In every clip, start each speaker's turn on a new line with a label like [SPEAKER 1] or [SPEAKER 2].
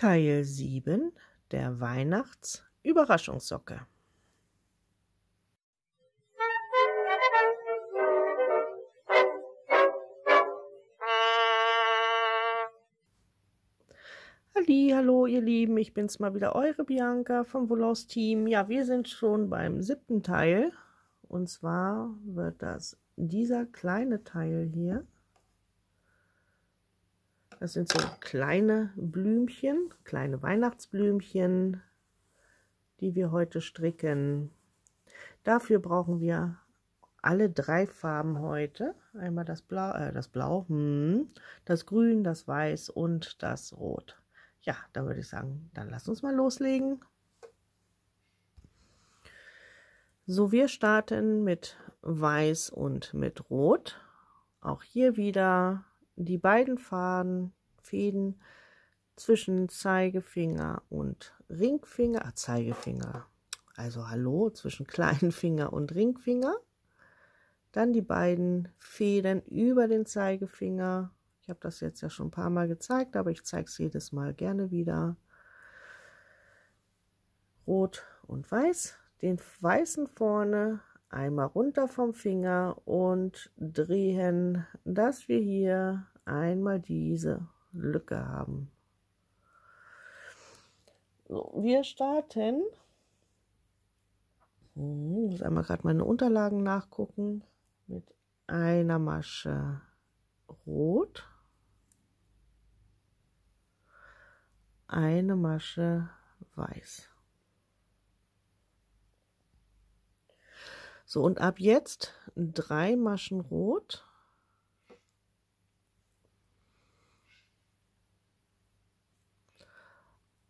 [SPEAKER 1] Teil 7 der Weihnachts-Überraschungssocke. Hallo, ihr Lieben, ich bin's mal wieder, eure Bianca vom Volaus Team. Ja, wir sind schon beim siebten Teil und zwar wird das dieser kleine Teil hier das sind so kleine Blümchen, kleine Weihnachtsblümchen, die wir heute stricken. Dafür brauchen wir alle drei Farben heute. Einmal das Blau, äh, das Blau, hm, das Grün, das Weiß und das Rot. Ja, da würde ich sagen, dann lass uns mal loslegen. So, wir starten mit Weiß und mit Rot. Auch hier wieder die beiden Faden, Fäden zwischen Zeigefinger und Ringfinger, ah, Zeigefinger, also hallo, zwischen kleinen Finger und Ringfinger. Dann die beiden Fäden über den Zeigefinger. Ich habe das jetzt ja schon ein paar Mal gezeigt, aber ich zeige es jedes Mal gerne wieder. Rot und Weiß. Den weißen vorne einmal runter vom Finger und drehen, dass wir hier einmal diese Lücke haben. So, wir starten. Ich hm, muss einmal gerade meine Unterlagen nachgucken. Mit einer Masche Rot. Eine Masche Weiß. So, und ab jetzt drei Maschen Rot.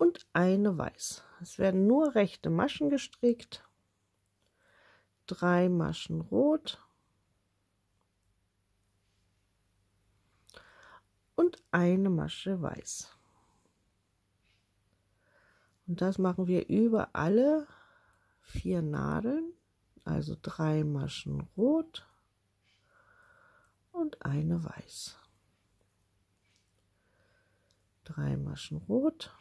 [SPEAKER 1] Und eine weiß. Es werden nur rechte Maschen gestrickt, drei Maschen rot und eine Masche weiß. Und das machen wir über alle vier Nadeln, also drei Maschen rot und eine weiß. Drei Maschen rot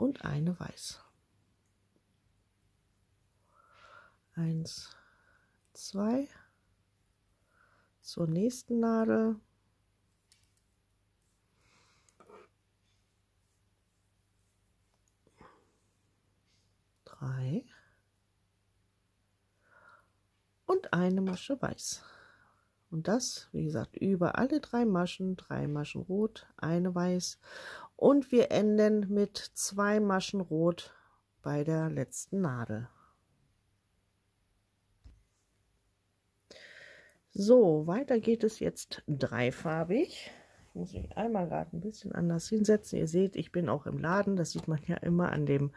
[SPEAKER 1] und eine weiß. Eins, zwei, zur nächsten Nadel. Drei und eine Masche weiß. Und das, wie gesagt, über alle drei Maschen, drei Maschen rot, eine weiß. Und wir enden mit zwei Maschen rot bei der letzten Nadel. So, weiter geht es jetzt dreifarbig. Ich muss mich einmal gerade ein bisschen anders hinsetzen. Ihr seht, ich bin auch im Laden. Das sieht man ja immer an dem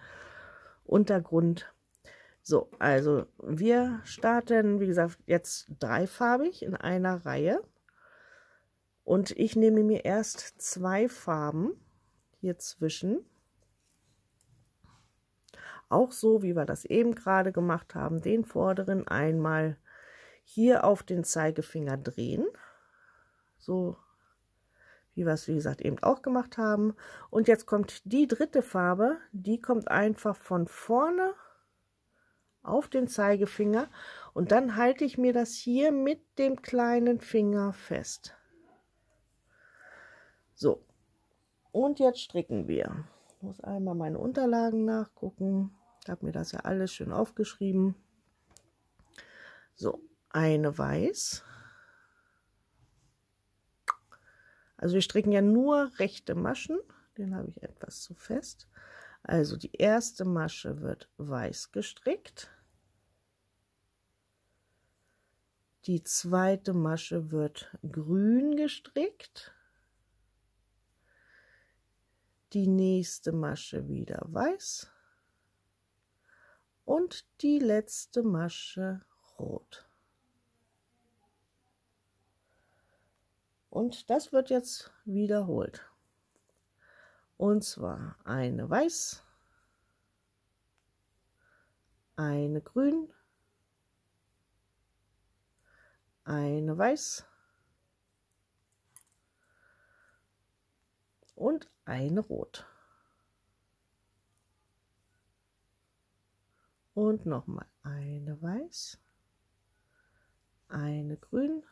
[SPEAKER 1] Untergrund. So, also wir starten, wie gesagt, jetzt dreifarbig in einer Reihe. Und ich nehme mir erst zwei Farben hier zwischen. Auch so, wie wir das eben gerade gemacht haben, den vorderen einmal hier auf den Zeigefinger drehen. So wie wir es, wie gesagt, eben auch gemacht haben. Und jetzt kommt die dritte Farbe, die kommt einfach von vorne auf den Zeigefinger und dann halte ich mir das hier mit dem kleinen Finger fest. So, und jetzt stricken wir. Ich muss einmal meine Unterlagen nachgucken. Ich habe mir das ja alles schön aufgeschrieben. So, eine weiß. Also wir stricken ja nur rechte Maschen. Den habe ich etwas zu fest. Also die erste Masche wird weiß gestrickt. Die zweite Masche wird grün gestrickt. Die nächste Masche wieder weiß. Und die letzte Masche rot. Und das wird jetzt wiederholt. Und zwar eine weiß, eine grün, eine weiß, und eine Rot. Und nochmal eine Weiß, eine Grün,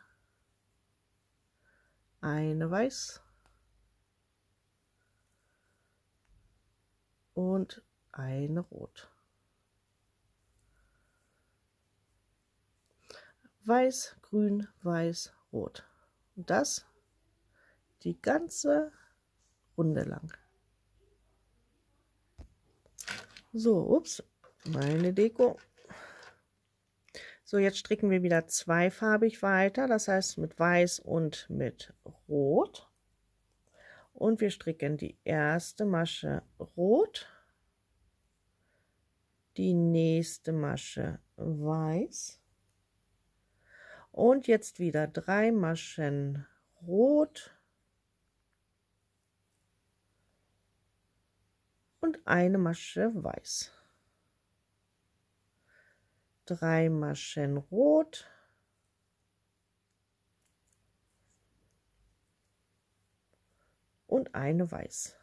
[SPEAKER 1] eine Weiß und eine Rot. Weiß, Grün, Weiß, Rot. Und das die ganze Runde lang. So, ups, meine Deko. So, jetzt stricken wir wieder zweifarbig weiter, das heißt mit Weiß und mit Rot. Und wir stricken die erste Masche Rot, die nächste Masche Weiß und jetzt wieder drei Maschen Rot und eine Masche Weiß. Drei Maschen Rot. Und eine Weiß.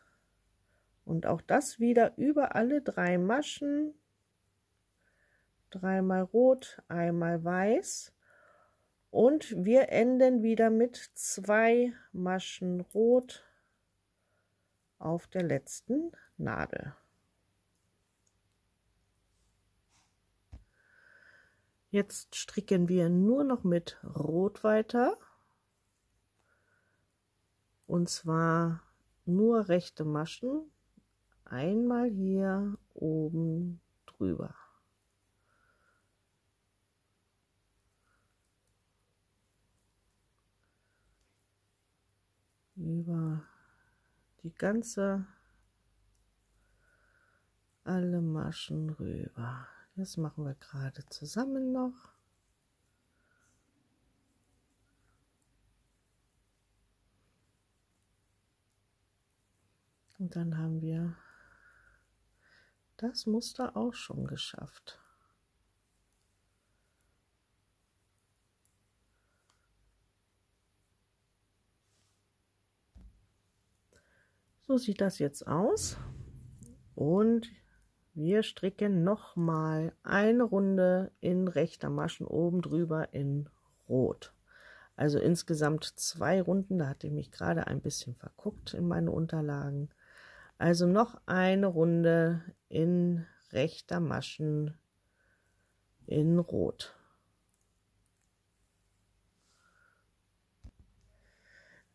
[SPEAKER 1] Und auch das wieder über alle drei Maschen. Dreimal Rot, einmal Weiß und wir enden wieder mit zwei Maschen Rot auf der letzten Nadel. Jetzt stricken wir nur noch mit Rot weiter. Und zwar nur rechte Maschen. Einmal hier oben drüber. über die ganze alle Maschen rüber. Das machen wir gerade zusammen noch. Und dann haben wir das Muster auch schon geschafft. So sieht das jetzt aus. Und wir stricken noch mal eine Runde in rechter Maschen oben drüber in Rot. Also insgesamt zwei Runden. Da hatte ich mich gerade ein bisschen verguckt in meine Unterlagen. Also noch eine Runde in rechter Maschen in Rot.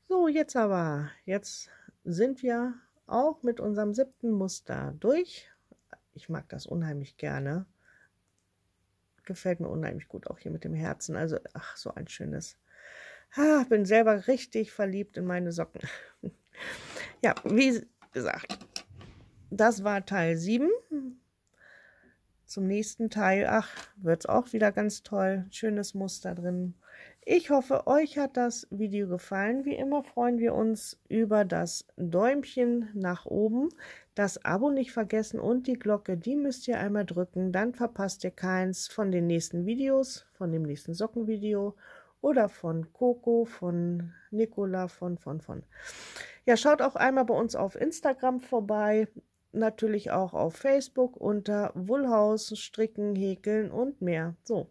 [SPEAKER 1] So, jetzt aber, jetzt sind wir auch mit unserem siebten Muster durch. Ich mag das unheimlich gerne. Gefällt mir unheimlich gut, auch hier mit dem Herzen. Also, ach, so ein schönes. Ah, bin selber richtig verliebt in meine Socken. ja, wie gesagt, das war Teil 7. Zum nächsten Teil, ach, wird es auch wieder ganz toll. Schönes Muster drin. Ich hoffe, euch hat das Video gefallen. Wie immer freuen wir uns über das Däumchen nach oben. Das Abo nicht vergessen und die Glocke, die müsst ihr einmal drücken. Dann verpasst ihr keins von den nächsten Videos, von dem nächsten Sockenvideo oder von Coco, von Nicola, von, von, von. Ja, schaut auch einmal bei uns auf Instagram vorbei. Natürlich auch auf Facebook unter Wollhaus, Stricken, Häkeln und mehr. So,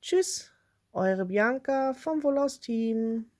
[SPEAKER 1] tschüss! Eure Bianca vom Volos Team.